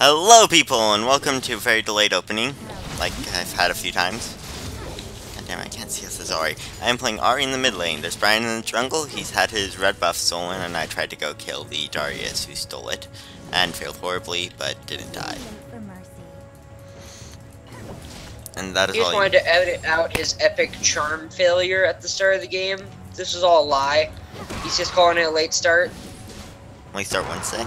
Hello people and welcome to a very delayed opening, like I've had a few times. God damn I can't see us as. I am playing Ahri in the mid lane. There's Brian in the jungle, he's had his red buff stolen and I tried to go kill the Darius who stole it. And failed horribly, but didn't die. And that is He just all wanted to edit out his epic charm failure at the start of the game. This is all a lie. He's just calling it a late start. Late start Wednesday.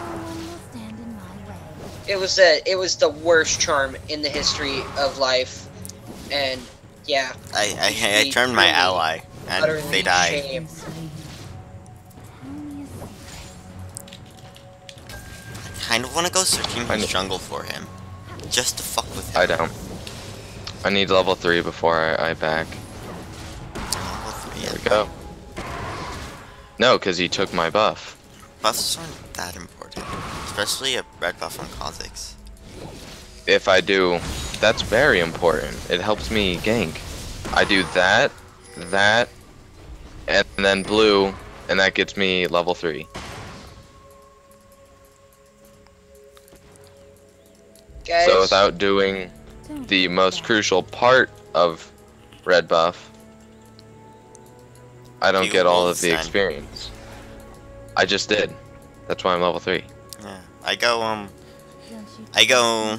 It was a, it was the worst charm in the history of life, and yeah, I, I, I turned my ally and they died. shame. Kind of want to go searching I his kn- jungle for him. Just to fuck with him. I don't. I need level 3 before I, I back. Level three, There we go. No, because he took my buff. Buffs aren't that important. Especially a red buff on Kha'Zix. If I do, that's very important. It helps me gank. I do that, that, and then blue, and that gets me level 3. Guys, So without doing the most crucial part of red buff, I don't You get all of the experience. I just did. That's why I'm level 3. Yeah. I go, um, I go,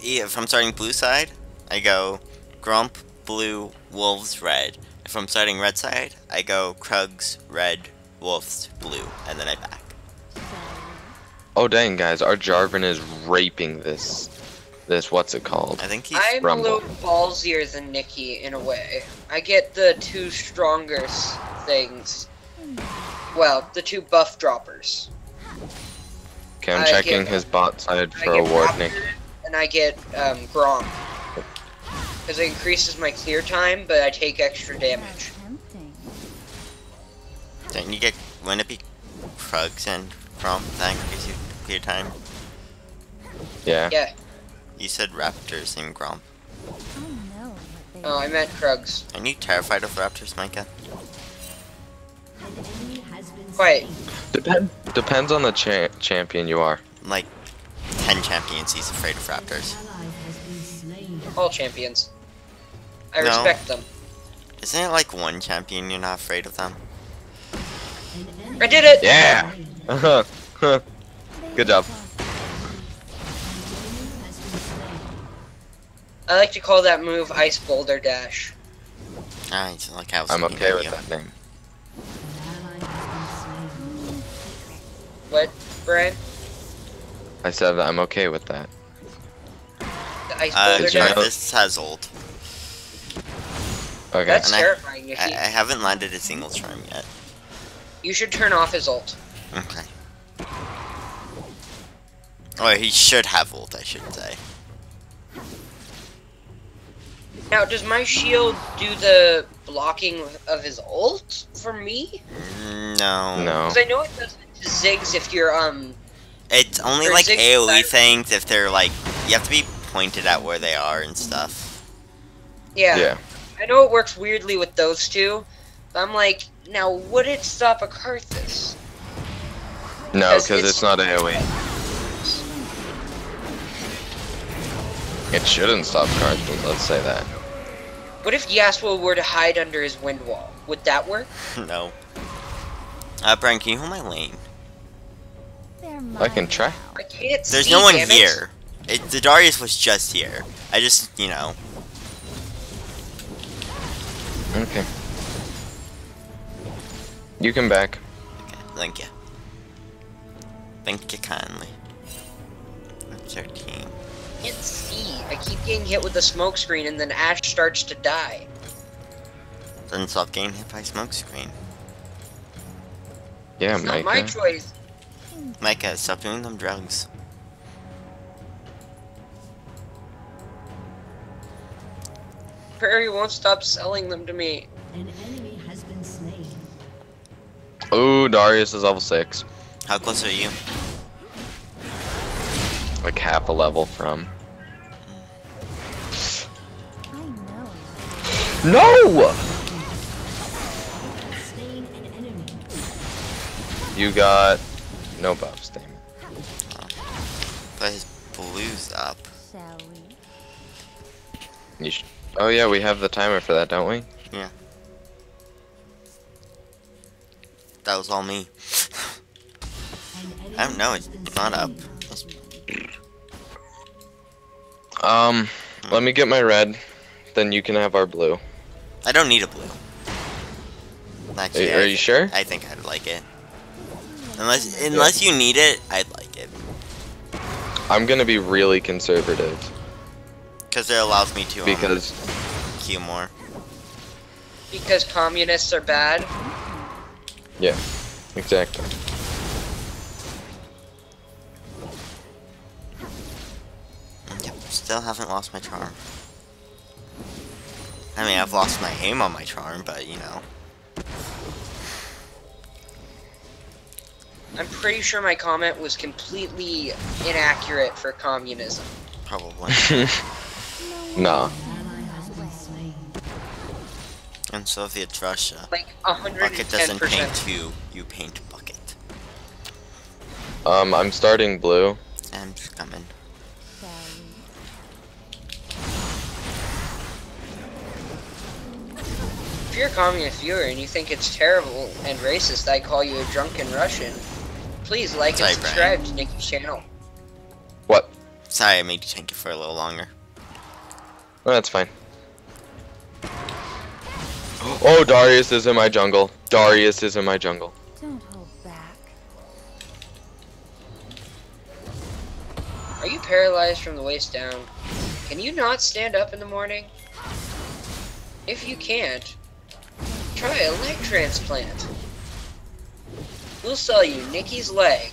if I'm starting blue side, I go Gromp, blue, Wolves, red. If I'm starting red side, I go Krugs, red, Wolves, blue, and then I back. Oh dang guys, our Jarvan is raping this this what's it called? I think he's, I'm Rumble. a little ballsier than Nikki in a way. I get the two strongest things. Well, the two buff droppers. Okay, I'm I checking get- his bot side for a ward Nick. and I get um, Gromp. Because it increases my clear time, but I take extra damage. don't you get, wouldn't it be Krugs and Gromp that increase your clear time? Yeah. Yeah. You said Raptors and Gromp. Oh, no, but I meant Krugs. Are you terrified of Raptors, Micah? Quite. Depend depends on the cha champion you are. Like, 10 champions he's afraid of Raptors. All champions. I No. respect them. Isn't it like one champion you're not afraid of them? I did it! Yeah. Good job. I like to call that move Ice Boulder Dash. Ah, it's like I was I'm okay with you. that name. What, Brian? I said that I'm okay with that. The Ice Uh, Boulder did you know- Dash? Jarvan has ult. Okay. That's And I- terrifying, Nikki. I, I haven't landed a single charm yet. You should turn off his ult. Okay. Or he should have ult, I should say. Now, does my shield do the blocking of his ult for me? No. No. Because I know it does it to Ziggs if you're, um... It's only like six AoE times- things if they're like you have to be pointed at where they are and stuff. Yeah. Yeah. I know it works weirdly with those two. But I'm like, now, would it stop a Karthus? No, Because because it's- it's not AoE. It shouldn't stop cards, but let's say that. What if Yasuo were to hide under his wind wall? Would that work? no. Uh, Brian, can you hold my lane? I can try. I can't There's see, no one damn it. here. It, the Darius was just here. I just, you know. Okay. You come back. Okay, Thank you. Thank you kindly. 13. can't see. I keep getting hit with the smoke screen and then Ashe starts to die. Doesn't stop getting hit by smoke screen. Yeah, it's not my choice. Micah, stop doing them drugs. Prairie won't stop selling them to me. An enemy has been slain. Ooh, Darius is level 6. How close are you? Like half a level from. No! Slain an. You got no buffs, damn it. But his blue's up. Shall we? You sh- oh yeah, we have the timer for that, don't we? Yeah. That was all me. I don't know, it's not up. Um, let me get my red, then you can have our blue. I don't need a blue. Are, Actually, are I, you sure? I think I'd like it. Unless, unless you need it, I'd like it. I'm gonna be really conservative Because it allows me to um, because Q more. Because communists are bad. Yeah, exactly. Yep, still haven't lost my charm. I mean, I've lost my aim on my charm, but you know. I'm pretty sure my comment was completely inaccurate for communism. Probably. nah. An ally has been slain. and Soviet Russia. Like Bucket doesn't paint you, you paint bucket. Um, I'm starting blue. I'm just coming. If you're a communist viewer and you think it's terrible and racist, I call you a drunken Russian. Please like Sorry, and subscribe to Nikki's channel. What? Sorry, I made you tank it for a little longer. Oh, that's fine. Oh, Darius is in my jungle. Darius is in my jungle. Don't hold back. Are you paralyzed from the waist down? Can you not stand up in the morning? If you can't, try a leg transplant. We'll sell you Nikki's leg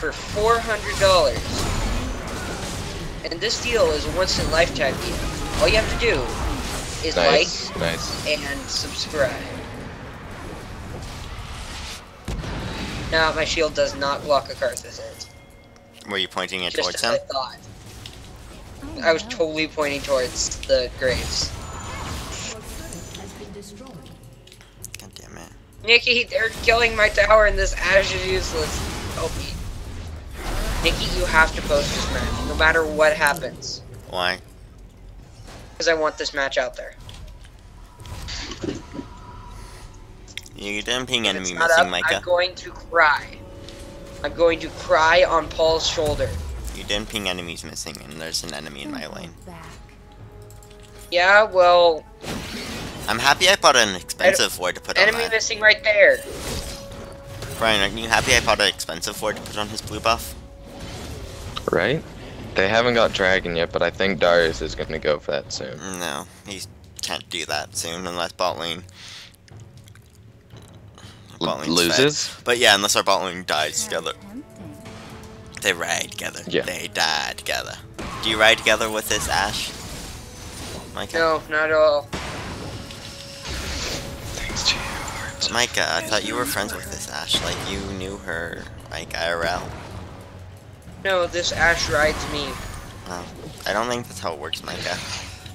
for $400. And this deal is a once in a lifetime deal. All you have to do is Nice, nice. like and subscribe. Now my shield does not block a Karthus hit. Were you pointing it Just towards him? I thought. Oh, I was no. totally pointing towards the graves. Your turret has been destroyed. God damn it. Nikki, they're killing my tower and this Ashe is useless. Help me. Nikki, you have to post this match, no matter what happens. Why? Because I want this match out there. You didn't ping If enemy it's missing, up, Micah. I'm going to cry. I'm going to cry on Paul's shoulder. You didn't ping enemies missing, and there's an enemy in my lane. Yeah, well, I'm happy I bought an expensive ward to put on enemy that. missing right there. Brian, aren't you happy I bought an expensive ward to put on his blue buff? Right? They haven't got dragon yet, but I think Darius is gonna go for that soon. No, he can't do that soon unless bot lane. L- Bot lane's fed. loses? But yeah, unless our bot lane dies together. They ride together. Yeah. They die together. Do you ride together with this Ashe? Micah? No, not at all. You. Micah, I thought you were friends with this Ashe. Like you knew her, like IRL. No, this Ashe rides me. Oh, I don't think that's how it works, Micah.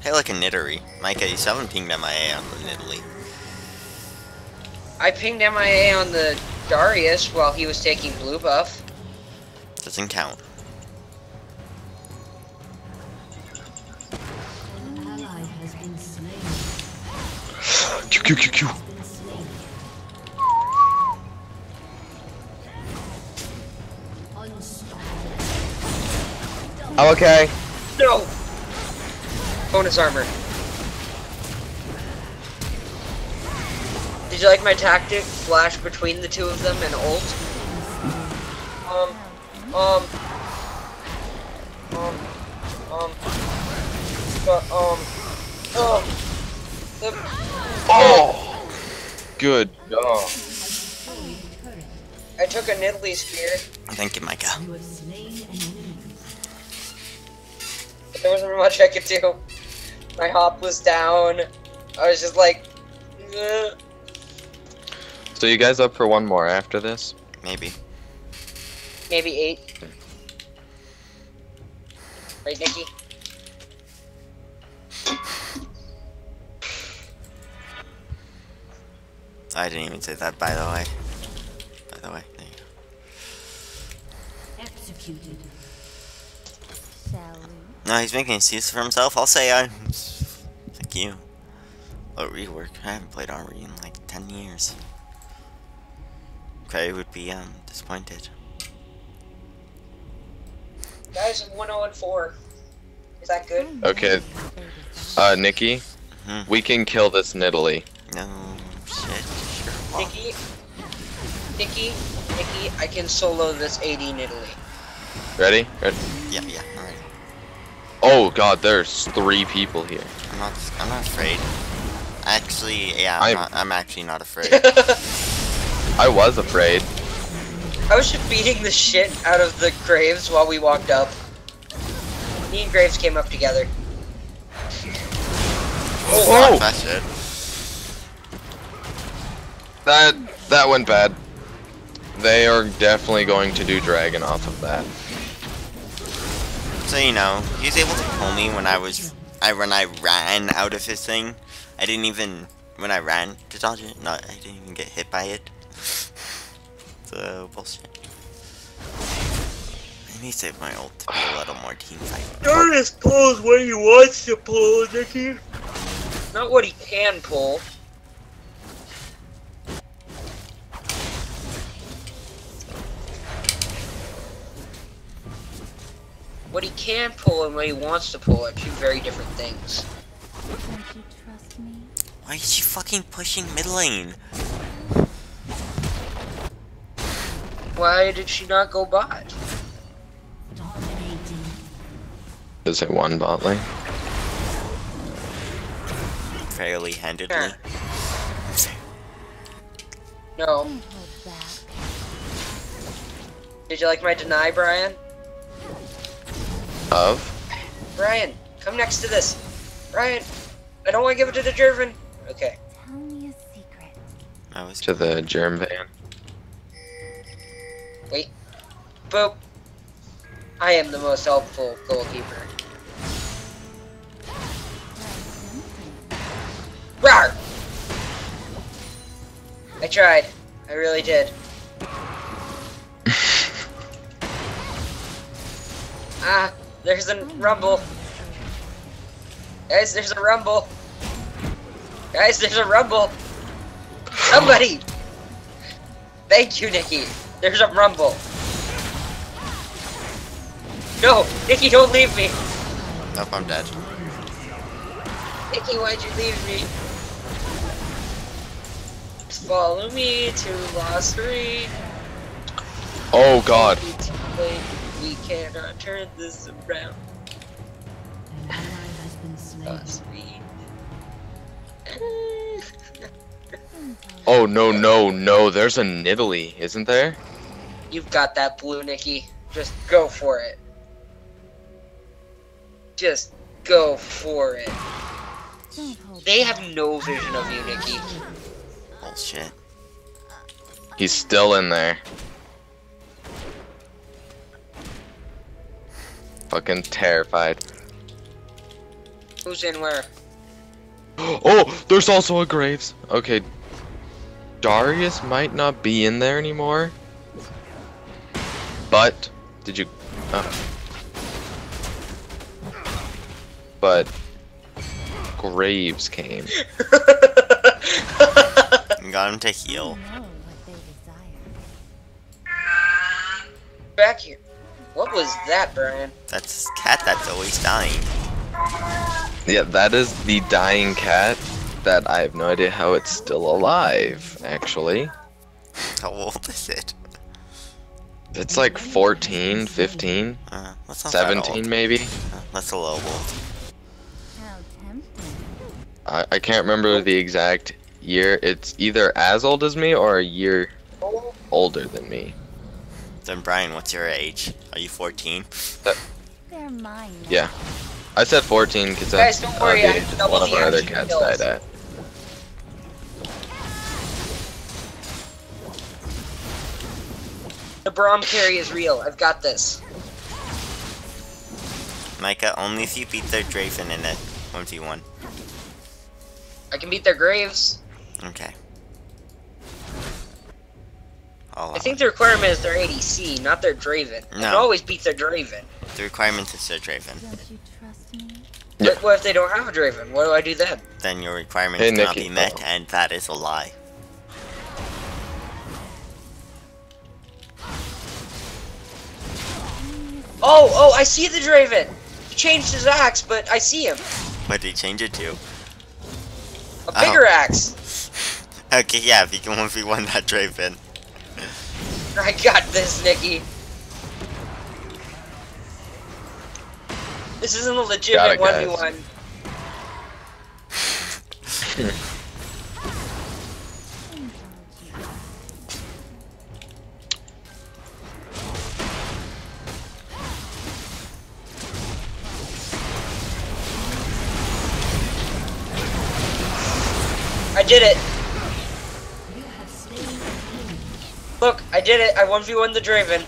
Hey, like a Nidary. Micah, you still haven't pinged MIA on the Nidalee. I pinged MIA on the Darius while he was taking blue buff. Doesn't count. An ally has been slain. Q, Q, Q, Q. I'm okay. No! Bonus armor. Did you like my tactic? Flash between the two of them and ult? Um, um, um, um, but, um, oh, Oh! Good job. Destroyed turret. I took a Nidalee spear, Thank you, Micah. You have slain an enemy. but there wasn't much I could do. My hop was down. I was just like, "Ugh." So you guys up for one more after this? Maybe. maybe eight. Right, Nikki? I didn't even say that, by the way. By way, there you go. Executed. No, he's making excuses for himself. I'll say I. Thank you. Oh, rework. I haven't played Armory in like 10 years. Cray would be um disappointed. Guys, I'm 1 0 and 4. Is that good? Okay. Uh, Nikki, Mhm. we can kill this Nidalee. No shit. Sure. Nikki, Nikki, Nikki, I can solo this AD in Italy. Ready? Ready? yeah, yeah. Alright. Oh god, there's three people here. I'm not. I'm not afraid. Actually, yeah. I'm, I'm- not, I'm actually not afraid. I was afraid. I was just beating the shit out of the Graves while we walked up. Me and Graves came up together. Oh! Fuck that shit. That that went bad. They are definitely going to do dragon off of that. So you know, he was able to pull me when I was. I when I ran out of his thing. I didn't even when I ran to dodge it. No, I didn't even get hit by it. So bullshit. I need to save my ult to be a little more team fight. Darius pulls what he wants to pull, Nikki. Not what he can pull. What he can pull and what he wants to pull are two very different things. Don't you trust me? Why is she fucking pushing mid lane? Why did she not go bot? Dominating. Is it one bot lane? Fairly handedly. Sure. No. Don't hold back. Did you like my deny, Brian? Of? Brian, come next to this. Brian, I don't want to give it to the Jarvan. Okay. Tell me a secret. I was To the Jarvan. Wait. Boop. I am the most helpful goalkeeper. Rawr! I tried. I really did. Ah, there's a rumble. Guys, there's a rumble. Guys, there's a rumble. Somebody! Thank you, Nikki. There's a rumble. No, Nikki, don't leave me. Nope, I'm dead. Nikki, why'd you leave me? Follow me to Lost Three. Oh god. We cannot turn this around. An ally has been slain. Oh no no no, there's a Nidalee, isn't there? You've got that blue, Nikki. Just go for it. Just go for it. They have no vision of you, Nikki. Bullshit. He's still in there. Fucking terrified. Who's in where? Oh, there's also a Graves. Okay. Darius might not be in there anymore. But, did you... Uh, but, Graves came. You got him to heal. know what they desire. Back here. What was that, Brian? That's his cat that's always dying. Yeah, that is the dying cat that I have no idea how it's still alive, actually. How old is it? It's like 14, 15, Uh, that 17 maybe. Uh, that's a little old. How tempting. I, I can't remember the exact year. It's either as old as me or a year older than me. Then Brian, what's your age? Are you 14? They're mine. now. Yeah. I said 14 because Guys, that's don't uh, worry, I the have age double one of our other cats kills. died at. The Braum carry is real. I've got this. Micah, only if you beat their Draven in it. 1v1. I can beat their graves. Okay. I'll I think the requirement is their ADC, not their Draven. I No. can always beats their Draven. The requirement is their Draven. Don't you trust me? Yeah. But what if they don't have a Draven? What do I do then? Then your requirement Hey, cannot Nikki. be met, Oh. and that is a lie. Oh, oh, I see the Draven! He changed his axe, but I see him. What did he change it to? A Oh. bigger axe. Okay, yeah, if you can 1v1 that Draven. I got this, Nikki. This isn't a legitimate it, 1v1. I did it. Look, I did it. I 1v1 the Draven.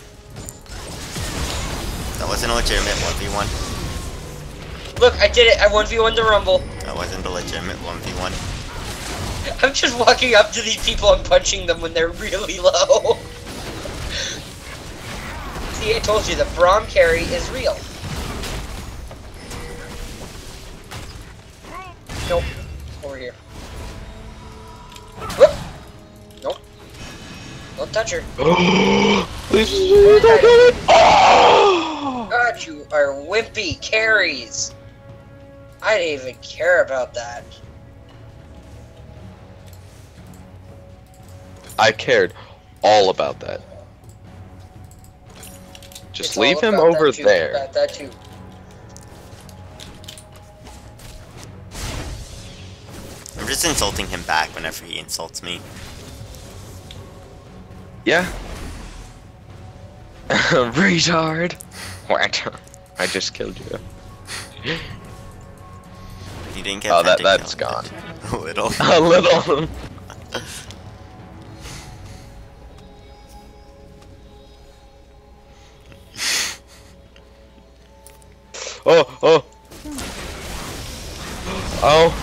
That wasn't a legitimate 1v1. Look, I did it. I 1v1 the Rumble. That wasn't a legitimate 1v1. I'm just walking up to these people and punching them when they're really low. See, I told you, the Braum carry is real. Nope. Over here. Don't touch her. Please don't get it! OOH God, you are wimpy carries. I didn't even care about that. I cared all about that. Just It's leave him about that over too, there. About that too. I'm just insulting him back whenever he insults me. Yeah. Retard. What? I just killed you. You didn't get Oh, that, that has gone. A little. A little. oh, oh. Oh,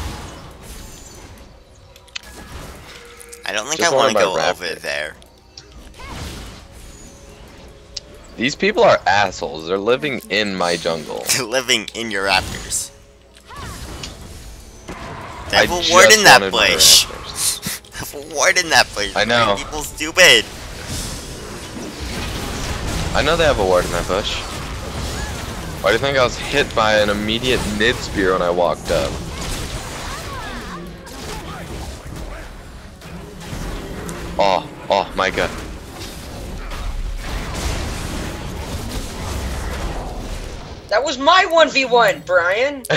I don't think Just I want to go over these people are assholes. They're living in my jungle. They're living in your raptors. They have a ward in that bush. have a ward in that bush. I know. People stupid. I know they have a ward in that bush. Why do you think I was hit by an immediate nid spear when I walked up? That was my 1v1, Brian.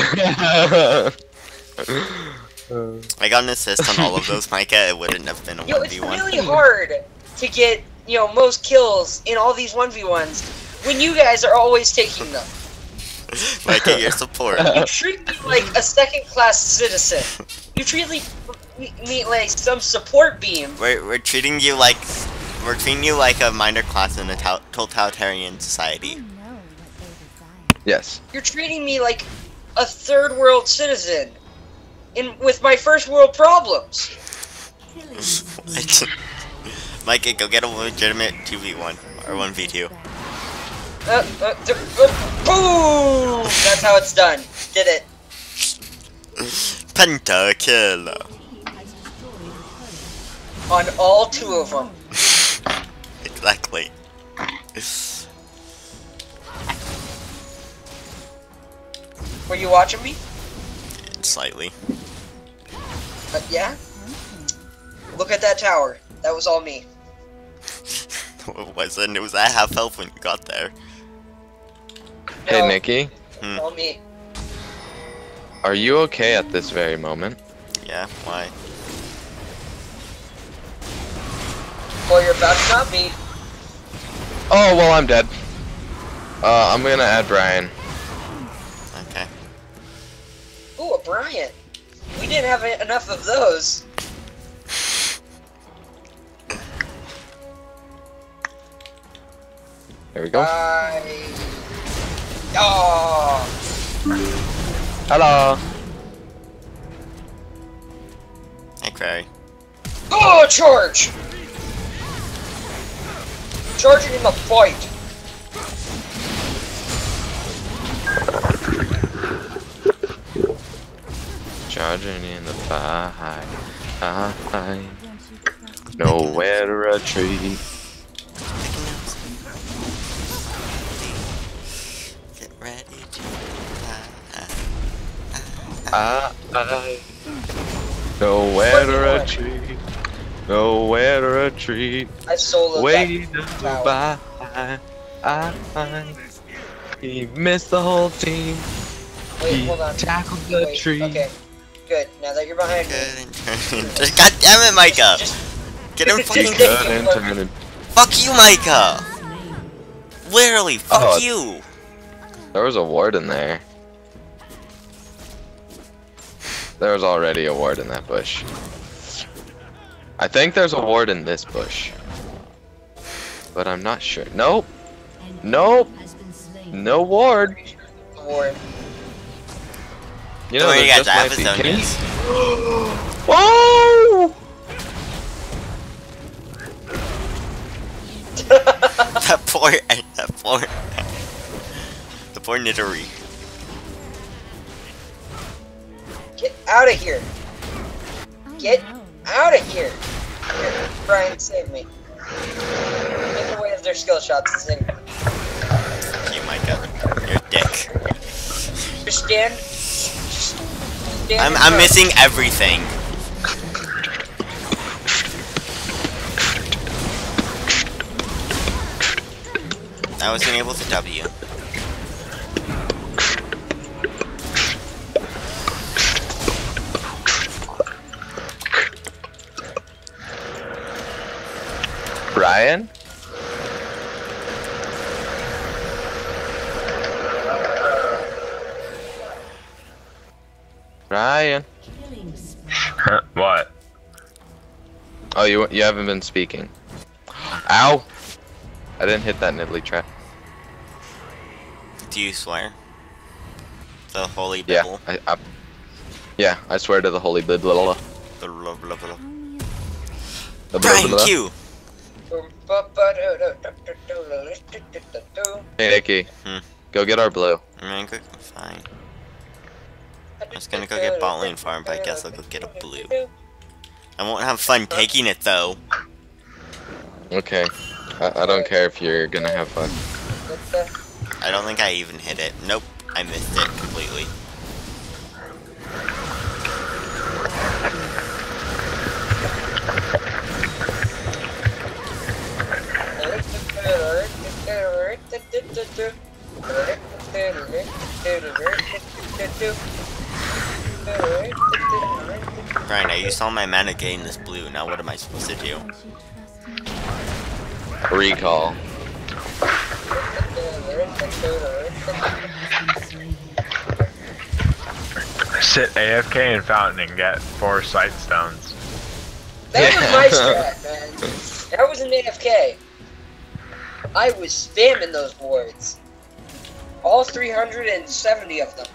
I got an assist on all of those, Micah. It wouldn't have been a Yo, 1v1. It's really hard to get, you know, most kills in all these 1v1s when you guys are always taking them. Micah, your support. You treat me like a second class citizen. You treat me, me, me like some support beam. We're, we're treating you like we're treating you like a minor class in a totalitarian I society. Yes. You're treating me like a third world citizen. In, with my first world problems. What? Micah, go get a legitimate 2v1 or 1v2. Uh, uh, uh, boom! That's how it's done. Did it. Pentakill. On all two of them. Exactly. Were you watching me? Slightly. Uh, yeah? Look at that tower. That was all me. It wasn't. It was at half health when you got there. Hey No, Nikki, All me. are you okay at this very moment? Yeah, why? Well, you're about to not me. Oh well, I'm dead. Uh, I'm gonna add Brian. Ooh, a Bryant. We didn't have enough of those. There we go. I. Oh. Hello. Hey, Crary. Oh, charge! Charging in the fight. Charging in the fire. I Don't you trust me? nowhere to retreat. Get ready to fly. I, I nowhere to retreat. Nowhere to retreat. I soloed Way that. to buy. I, I, he missed the whole team. Wait, he hold on. tackled the Wait, tree. Okay. Good. Now that you're behind me. Good. God damn it, Micah! Just, Get him fucking. couldn't turn it. Fuck you, Micah! Literally, fuck Oh, you! There was a ward in there. There was already a ward in that bush. I think there's a ward in this bush. But I'm not sure. Nope. Nope. enemy has been slain. No ward. Ward. You Don't know, worry, there guys, just I have might his be. own Can news. he- Whoa! that poor, that poor, the poor Nidori. Get out of here. Get out of here. Here, Brian, save me. Take away their skill shots and save me. Fuck you, Micah. You're a dick. Just stand. Just stand I'm, I'm missing everything. I wasn't able to W. Ryan? Ryan. Killing spree. Huh, what? Oh, you you haven't been speaking. Ow! I didn't hit that nibbly trap. Do you swear? The holy Yeah, I, I, yeah, I swear to the holy blah blah blah. Blah, blah, blah, blah. Blah, blah, Brian blah. Q. Hey Nikki, Hmm. go get our blue. I'm fine. I was gonna go get bot lane farm, but I guess I'll go get a blue. I won't have fun taking it though. Okay, I, I don't care if you're gonna have fun. I don't think I even hit it. Nope, I missed it completely. Brian, I used all my mana getting this blue. Now what am I supposed to do? don't you trust me? Recall. Has been slain. Sit AFK in Fountain and get four Sightstones. That was my strat, man. That was an AFK. I was spamming those wards. All 370 of them.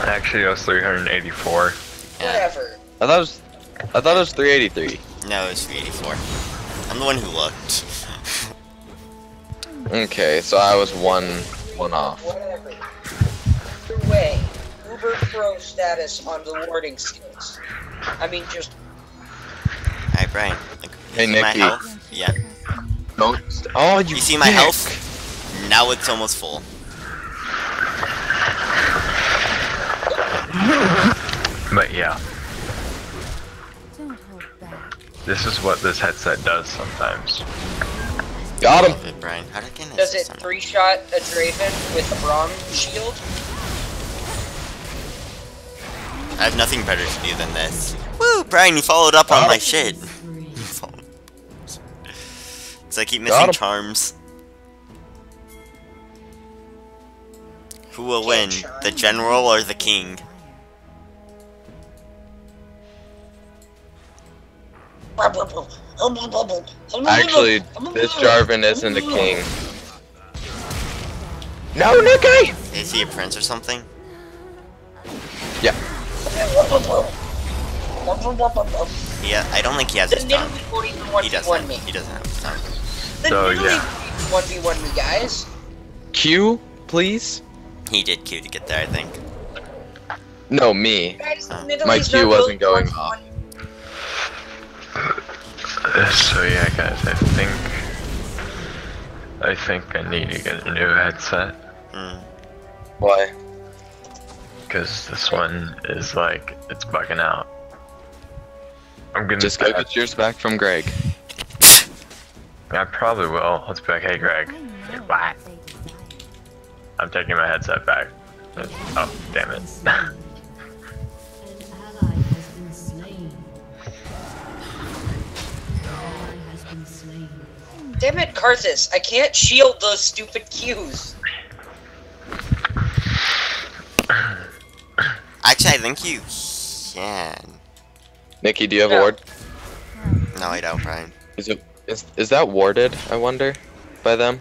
Actually, it was 384. Yeah. Whatever. I thought it was, I thought it was 383. No, it's 384. I'm the one who looked. Okay, so I was one, one off. Whatever. Either way, Uber Pro status on the warding skills. I mean, just Alright, Brian. Like, Hey, you my Nikki. health? Yeah. Don't. Oh, you. You see my dick. health? Now it's almost full. But yeah, Don't hold back. this is what this headset does sometimes. Got him. Love Brian. How did I get an does it three shot a Draven with a Braum shield? I have nothing better to do than this. Woo, Brian, you followed up on my shit. Spree. Cause I keep missing charms. Who will Can't win, charm. the general or the king? Actually, this Jarvan isn't the king. No, Nikki! Is he a prince or something? Yeah. Yeah, I don't think he has The his tongue. Nidalee won't even He doesn't. He doesn't have his tongue. The So, yeah. won't 1v1 me, guys. Q, please. He did Q to get there, I think. No, me. Guys, Uh, my Q wasn't going off. One- So yeah, guys, I think I think I need to get a new headset Mm. Why? because this one is like it's bugging out. I'm gonna Just go get yours back from Greg. I probably will. Let's be like, hey Greg, What? what they desire. I'm taking my headset back. Oh, damn it. Damn it, Karthus! I can't shield those stupid Qs. Actually, I think you can. Nikki, do you have No. a ward? No, I don't, Brian. Is it is is that warded? I wonder by them.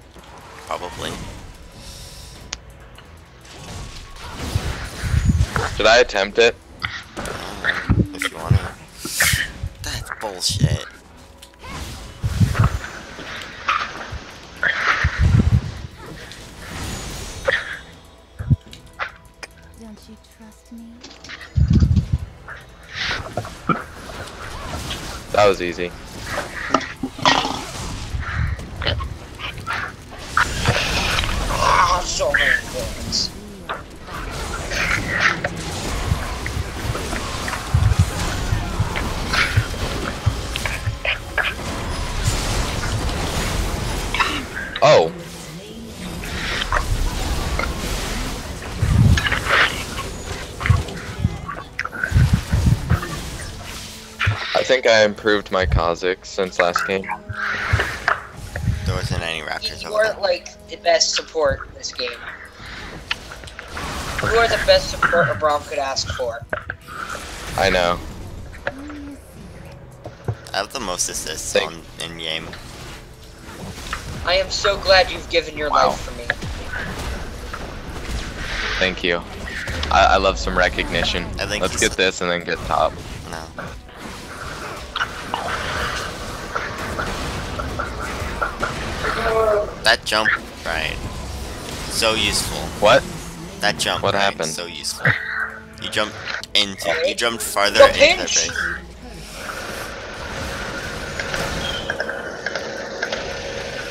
Probably. Should I attempt it? If you wanna. That's bullshit. That was easy. Ah, so many points. Oh, think I improved my Kha'Zix since last game. There wasn't any raptors You over are there. like the best support in this game. You are the best support a Braum could ask for. I know. Only a I have the most assists Thank- on in game. I am so glad you've given your Wow. life for me. Thank you. I, I love some recognition. I think Let's get this and then get top. No. That jump, right? So useful. What? That jump. What Brian, happened? So useful. You jumped into. You jumped farther The into their pinch! base.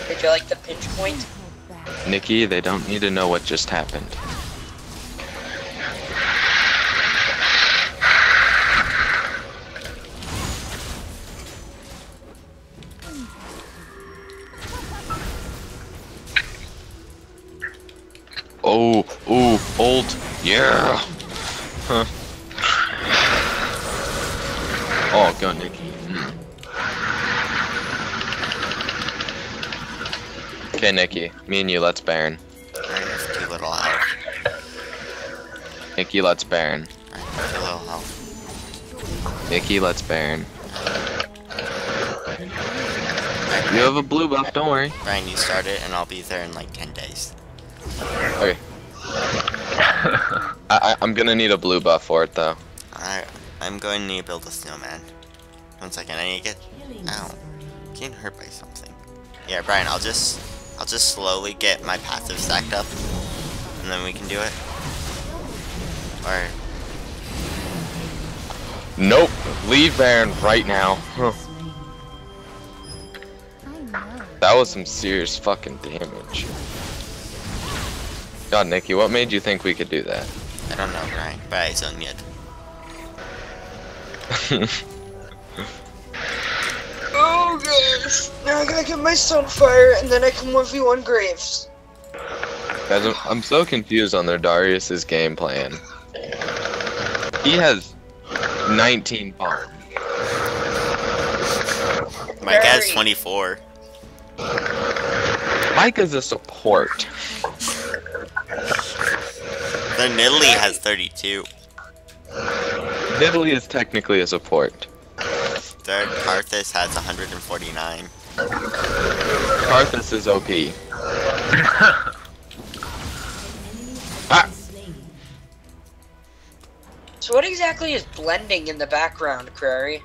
Did you like the pinch point? Nikki, they don't need to know what just happened. Yeah. Huh. Oh, go, Nikki. Mm. Okay, Nikki, me and you, let's Baron. Brian too little health. Nikki, let's Baron. Brian too little health. Nikki, let's Baron. You have a blue buff, don't worry. Ryan, you start it, and I'll be there in like 10 days. Okay. I, I, I'm gonna need a blue buff for it, though. I, I'm going to need to build a snowman. One second, I need to get Killing Ow. spree. getting hurt by something. Yeah, Brian, I'll just I'll just slowly get my passive stacked up, and then we can do it. Or Nope. Leave Baron right now. Huh. Slain. I know. That was some serious fucking damage. God, Nikki, what made you think we could do that? I don't know, Brian, but I don't yet. Oh gosh! Now I gotta get my Sunfire and then I can 1v1 Graves. Guys, I'm, I'm so confused on their Darius's game plan. He has 19 bombs. My guy's 24. Mike is a support. The Nidalee has 32. Italy is technically a support. Third Karthus has 149. Karthus is OP. Ah. So what exactly is blending in the background, Prairie?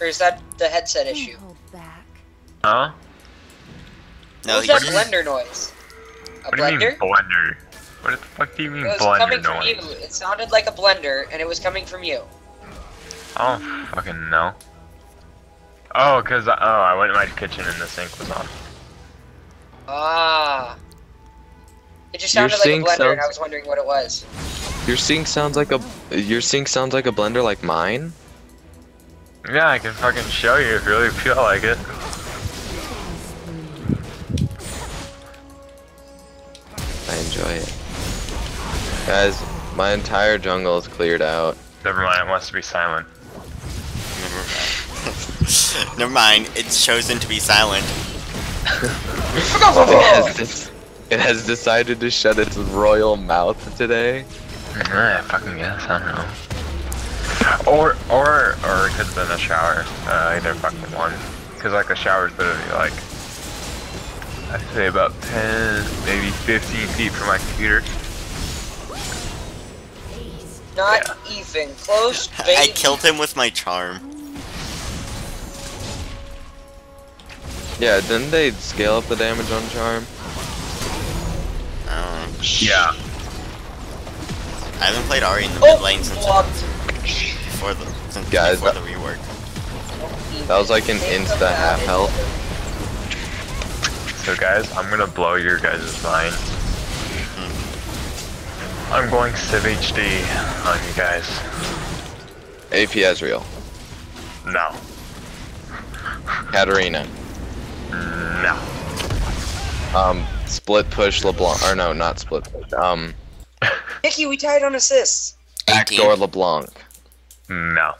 Or is that the headset issue? hold back. Huh? No, What's he's that blender noise? A What do you mean blender? blender? What the fuck do you mean It was blender coming from you. noise? It sounded like a blender, and it was coming from you. I don't fucking know. Oh, cause I, oh, I went in my kitchen and the sink was on. Ah. It just Your sounded like a sink blender, and I was wondering what it was. Your sink sounds like a your sink sounds like a blender like mine. Yeah, I can fucking show you if you really feel like it. I enjoy it. Guys, my entire jungle is cleared out. Never mind, it wants to be silent. Never mind, it's chosen to be silent. it, has it has decided to shut its royal mouth today. I fucking guess, I don't know. Or, or, or it could have been a shower. Uh, either fucking one. Cause like a shower's literally like, I'd say about 10, maybe 15 feet from my computer. Not even close, baby. I killed him with my charm. Yeah, didn't they scale up the damage on charm? Um, Yeah. I haven't played Ahri in the Oh, mid lane since blocked. before the since Guys, before that- the rework. That was like an insta half health. So guys, I'm gonna blow your guys' mind. I'm going Civ HD on you guys. AP Ezreal. No. Katarina. No. Um, split push LeBlanc. Or no, not split push. Um, Nikki, we tied on assists. 18. backdoor LeBlanc. No.